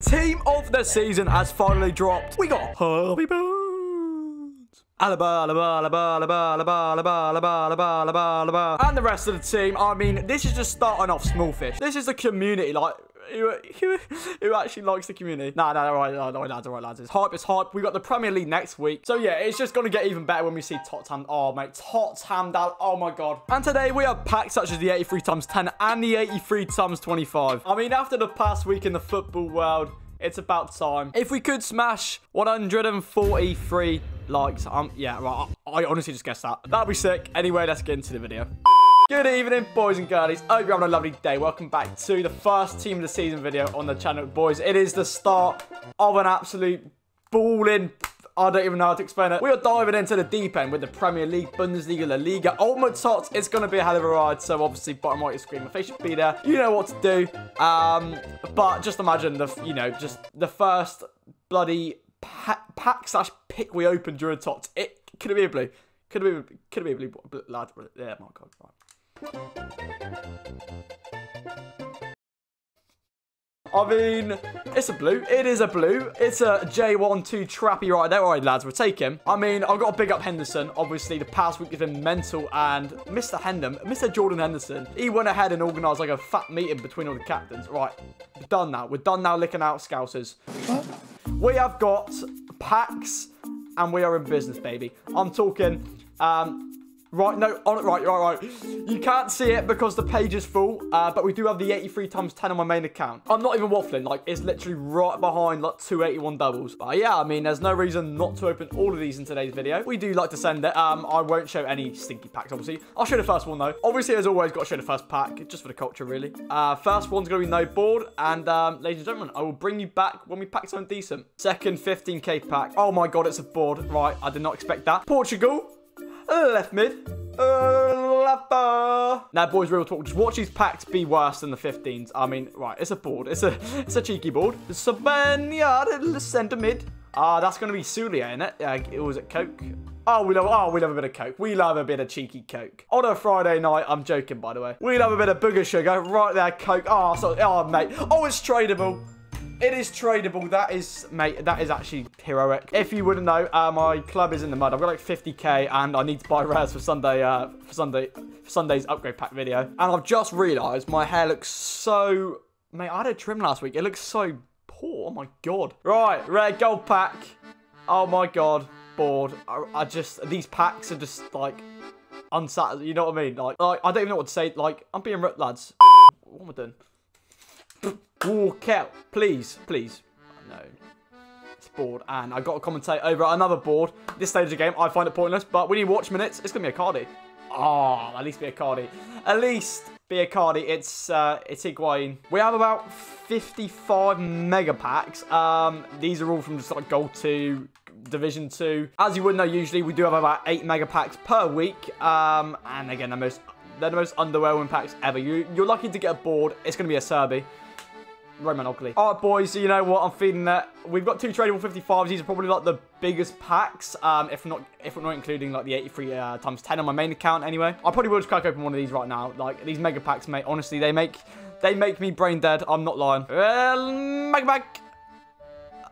Team of the season has finally dropped. We got Harvey Barnes. Alaba, Alaba, Alaba, Alaba, Alaba, Alaba, Alaba, Alaba, Alaba, Alaba. And the rest of the team. I mean, this is just starting off small fish. This is the community. Like, who, who, who actually likes the community? Nah, nah, all right, all right, lads, all right, lads. It's hype, it's hype. We got the Premier League next week. So yeah, it's just going to get even better when we see Tottenham. Oh, mate, Tottenham down. Oh my God. And today we have packs such as the 83 times 10 and the 83 times 25. I mean, after the past week in the football world, it's about time. If we could smash 143 likes, um, yeah, right, I, honestly just guessed that. That'd be sick. Anyway, let's get into the video. Good evening, boys and girlies. I hope you're having a lovely day. Welcome back to the first team of the season video on the channel. Boys, it is the start of an absolute balling I don't even know how to explain it. We are diving into the deep end with the Premier League, Bundesliga, La Liga, Ultimate Tots. It's going to be a hell of a ride. So obviously, bottom right of your screen, my face should be there. You know what to do. Um, but just imagine the, you know, just the first bloody pack, pack slash pick we opened during Tots. It could have been a blue. Could it be, could have been a blue. Lad, yeah, my God, right. I mean, it's a blue. It is a blue. It's a J1-2 trappy right there. All right, lads, we'll take him. I mean, I've got to big up Henderson. Obviously, the past week has been mental. And Mr. Hendon, Mr. Jordan Henderson, he went ahead and organised like a fat meeting between all the captains. Right, we're done now. We're done now licking out Scousers. We have got packs and we are in business, baby. I'm talking um, Right, no, on it, right, right, right. You can't see it because the page is full, uh, but we do have the 83 times 10 on my main account. I'm not even waffling, like, it's literally right behind, like, 281 doubles. But yeah, I mean, there's no reason not to open all of these in today's video. We do like to send it. Um, I won't show any stinky packs, obviously. I'll show the first one, though. Obviously, as always, got to show the first pack, just for the culture, really. Uh, first one's going to be no board, and, um, ladies and gentlemen, I will bring you back when we pack something decent. Second 15k pack. Oh my god, it's a board. Right, I did not expect that. Portugal, left mid. Uh, now, boys, real talk. Just watch these packs be worse than the 15s. I mean, right, it's a board. It's a it's a cheeky board. The centre mid. Ah, uh, that's going to be Sulia, in it? Yeah, it was it Koke? Oh, we love, oh, we love a bit of Coke. We love a bit of cheeky Coke. On a Friday night, I'm joking, by the way. We love a bit of booger sugar. Right there, Coke. Oh, so, oh, mate. Oh, it's tradable. It is tradable. That is, mate, that is actually heroic. If you wouldn't know, uh, my club is in the mud. I've got like 50k and I need to buy rares for Sunday, uh, for Sunday, for Sunday's upgrade pack video. And I've just realised my hair looks so, mate, I had a trim last week. It looks so poor. Oh my God. Right, red gold pack. Oh my God. Bored. I, I just, these packs are just like unsatisfied. You know what I mean? Like, like, I don't even know what to say. Like, I'm being ripped, lads. What am I doing? Walk out. Please, please. No. It's bored. And I got to commentate over another board. This stage of the game, I find it pointless. But we need watch minutes, it's going to be a Cardi. Oh, at least be a Cardi. At least be a Cardi. It's, uh, it's Higuain. We have about 55 mega packs. Um, these are all from just like Gold 2, Division 2. As you would know, usually we do have about 8 mega packs per week. Um, and again, the most, they're the most underwhelming packs ever. You, you're lucky to get a board. It's going to be a Serbi. Roman Ugly. All right, boys, so you know what? I'm feeling that. We've got two tradable 55s. These are probably like the biggest packs, um, if not if we're not including like the 83 uh, times 10 on my main account anyway. I probably will just crack open one of these right now. Like, these mega packs, mate, honestly, they make they make me brain dead. I'm not lying. Well, mega pack.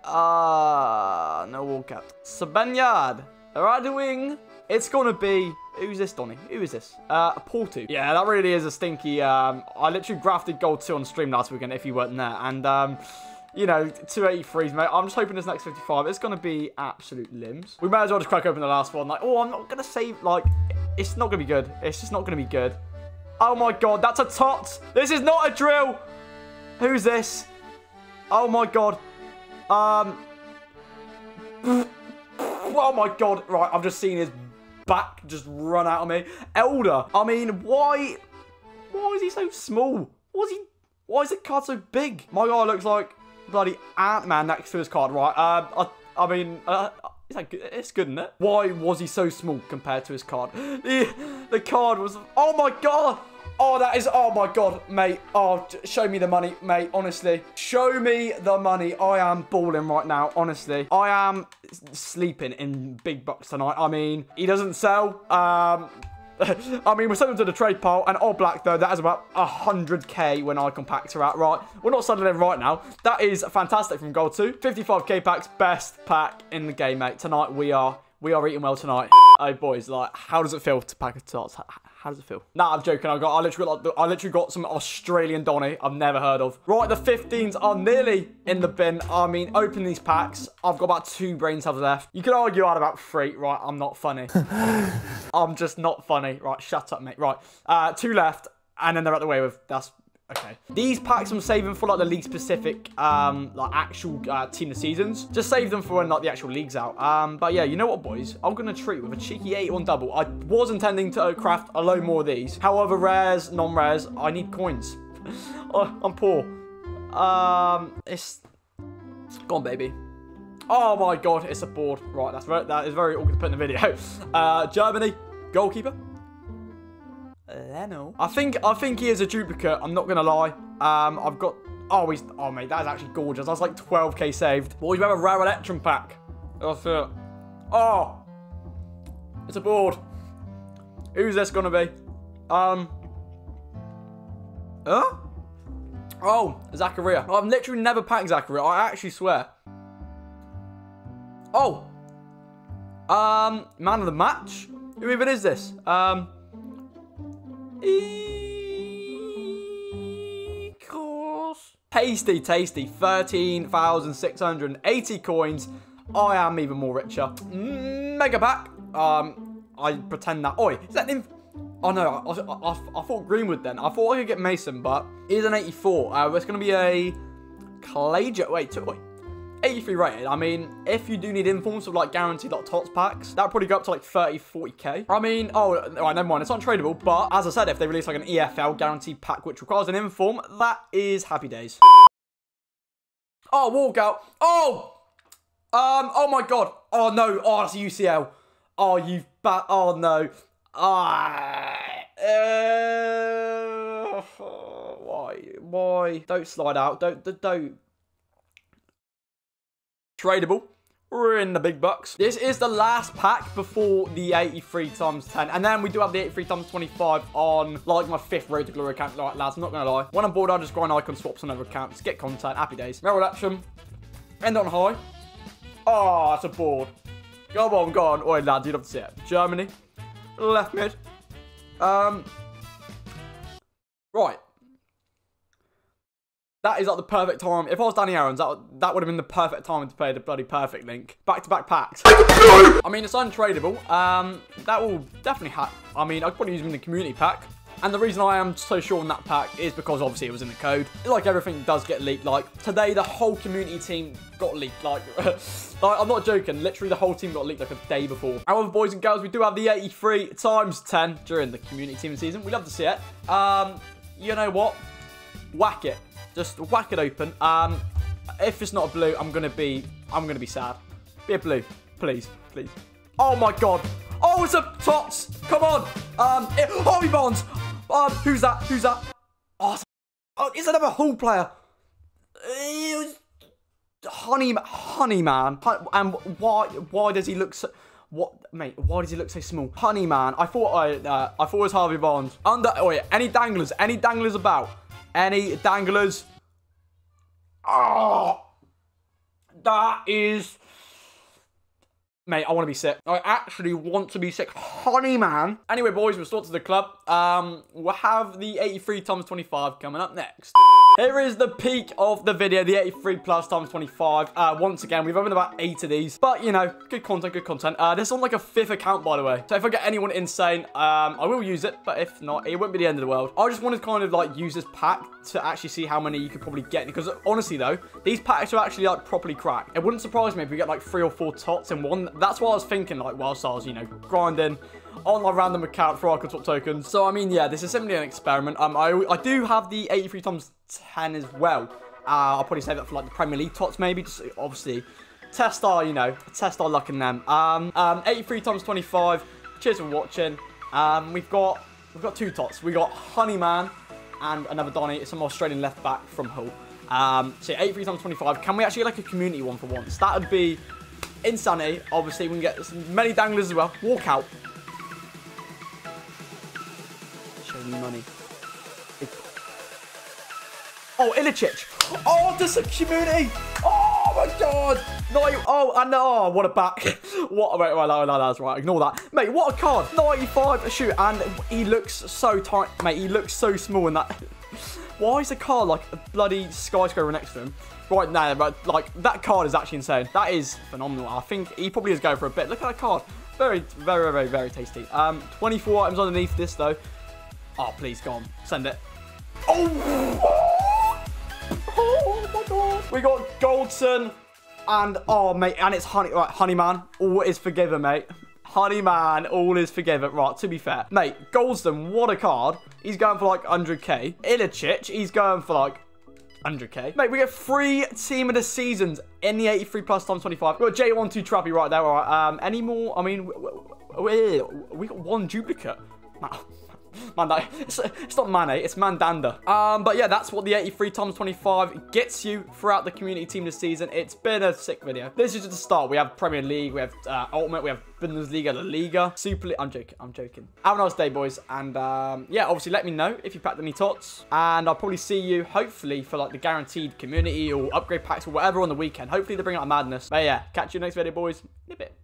Ah, uh, no walkout. Sabanyard. Right wing. It's going to be Who's this, Donny? Who is this? Uh, Porto. Yeah, that really is a stinky... Um, I literally grafted gold 2 on stream last weekend, if you weren't there. And, um, you know, 283s, mate. I'm just hoping this next 55 is going to be absolute limbs. We may as well just crack open the last one. Like, oh, I'm not going to save... Like, it's not going to be good. It's just not going to be good. Oh, my God. That's a tot. This is not a drill. Who's this? Oh, my God. Um... Oh, my God. Right, I've just seen his back just run out of me. Elder, I mean, why, why is he so small? Was he, why is the card so big? My guy looks like bloody Ant-Man next to his card, right? Uh, I, I mean, uh, it's good, isn't it? Why was he so small compared to his card? The, the card was, oh my god! Oh, that is, oh my god, mate. Oh, show me the money, mate, honestly. Show me the money. I am balling right now, honestly. I am sleeping in big bucks tonight. I mean, he doesn't sell. Um, I mean, we're them to the trade pile, and All Black, though, that is about 100k when Icon packs are out, right? We're not selling them right now. That is fantastic from Gold 2. 55k packs, best pack in the game, mate. Tonight, we are we are eating well tonight. Oh, boys, like, how does it feel to pack a tots? How does it feel? Nah, I'm joking. I got, I literally got, I literally got some Australian Donny I've never heard of. Right, the 15s are nearly in the bin. I mean, open these packs. I've got about two brain cells left. You could argue I had about three. Right, I'm not funny. I'm just not funny. Right, shut up, mate. Right, uh, two left, and then they're out the way with. That's Okay. These packs I'm saving for like the league specific, um, like actual uh, team of seasons. Just save them for when like the actual league's out. Um, but yeah, you know what, boys? I'm gonna treat with a cheeky 81 double. I was intending to craft a load more of these. However, rares, non-rares, I need coins. oh, I'm poor. Um, it's gone, baby. Oh my god, it's a board. Right, that's very, that is very awkward to put in the video. Uh, Germany, goalkeeper. Leno. I think I think he is a duplicate. I'm not gonna lie. Um, I've got. Oh, he's. Oh, mate, that is actually gorgeous. That's like 12k saved. Boys, we have a rare Electrum pack. That's it. Oh, it's a board. Who's this gonna be? Um. Huh? Oh, Zakaria. I've literally never packed Zakaria. I actually swear. Oh. Um, man of the match? Who even is this? Um, Equals. Tasty, tasty. 13,680 coins. I am even more richer. Mega pack. Um, I pretend that. Oi, is that in? Oh no, I, I, I, I, thought Greenwood then. I thought I could get Mason, but he's an 84. Uh, it's going to be a Calager. Wait, wait. 83 rated. I mean, if you do need informs of like guaranteed like tots packs, that'd probably go up to like 30, 40k. I mean, oh, right, never mind. It's not tradable, but as I said, if they release like an EFL guaranteed pack which requires an inform, that is happy days. Oh, walkout. Oh! Um, oh my god. Oh no. Oh, that's a UCL. Oh, you bat. Oh no. Ah. Uh, why? Why? Don't slide out. Don't, don't. Tradable. We're in the big bucks. This is the last pack before the 83 times 10. And then we do have the 83 times 25 on like my fifth Road to Glory account. Like, lads, not going to lie. When I'm bored, I'll just grind icon swaps on other accounts. Get content. Happy days. Merrill action. End on high. Oh, that's a board. Go on, go on. Oi, lads, you'd love to see it. Germany. Left mid. Um. Right. That is like the perfect time. If I was Danny Aarons, that, that would have been the perfect time to play the bloody perfect link. Back-to-back -back packs. I mean, it's untradeable. Um, that will definitely happen. I mean, I could probably use them in the community pack. And the reason I am so sure on that pack is because obviously it was in the code. Like everything does get leaked. Like today, the whole community team got leaked. Like, like I'm not joking. Literally, the whole team got leaked like a day before. However, boys and girls, we do have the 83 times 10 during the community team season. We love to see it. Um, you know what? Whack it. Just whack it open. Um, if it's not a blue, I'm gonna be, I'm gonna be sad. Be a blue, please, please. Oh my god. Oh, it's a tots. Come on. Um, it, Harvey Barnes. Um, who's that? Who's that? Oh, oh it's another Hull player. Honey, Honeyman. And why, why does he look so? What, mate? Why does he look so small? Honeyman. I thought I, uh, I thought it was Harvey Barnes. Under. Oh yeah. Any danglers? Any danglers about? Any danglers? Oh, that is... Mate, I want to be sick. I actually want to be sick. Honey, man. Anyway, boys, we're still to the club. Um, we'll have the 83 times 25 coming up next. Here is the peak of the video, the 83 plus times 25. Uh, once again, we've opened about eight of these, but you know, good content, good content. Uh, this is on like a fifth account, by the way. So if I get anyone insane, um, I will use it, but if not, it won't be the end of the world. I just wanted to kind of like use this pack to actually see how many you could probably get, because honestly though, these packs are actually like properly cracked. It wouldn't surprise me if we get like three or four tots in one. That's what I was thinking, like whilst I was, you know, grinding on my random account for icon swaps tokens. So, I mean, yeah, this is simply an experiment. Um, I, I do have the 83 times 10 as well. Uh, I'll probably save that for, like, the Premier League tots, maybe. Just, obviously, test our, you know, test our luck in them. Um, um, 83 times 25. Cheers for watching. Um, we've got, we've got two tots. We got Honeyman and another Donny. It's an Australian left back from Hull. Um, so 83 times 25. Can we actually get, like, a community one for once? That would be insanity. Obviously, we can get many danglers as well. Walk out. Money. Oh, Ilicic. Oh, this is a community. Oh my god. No, oh, and oh, what a back. what, wait, wait, no, no, that's right. Ignore that. Mate, what a card. 95, shoot, and he looks so tight. Mate, he looks so small in that. Why is the card like a bloody skyscraper next to him? Right now, but like, that card is actually insane. That is phenomenal. I think he probably is going for a bit. Look at that card. Very, very, very, very tasty. Um, 24 items underneath this, though. Oh, please, go on. Send it. Oh! Oh, my God. We got Goldson and, oh, mate, and it's Honey, right, Honeyman. All is forgiven, mate. Honeyman, all is forgiven. Right, to be fair. Mate, Goldson, what a card. He's going for like 100k. Ilicic, he's going for like 100k. Mate, we get three team of the seasons in the 83 plus times 25. We got J12 Trappy right there. All right. Um, any more? I mean, we, we got one duplicate. That, it's, it's not Mane, it's Mandanda. Um, but yeah, that's what the 83 times 25 gets you throughout the community team this season. It's been a sick video. This is just the start. We have Premier League, we have uh, Ultimate, we have Bundesliga, La Liga, Super League. I'm joking, I'm joking. Have a nice day, boys. And um, yeah, obviously let me know if you packed any tots. And I'll probably see you, hopefully, for like the guaranteed community or upgrade packs or whatever on the weekend. Hopefully they bring out madness. But yeah, catch you next video, boys. In a bit.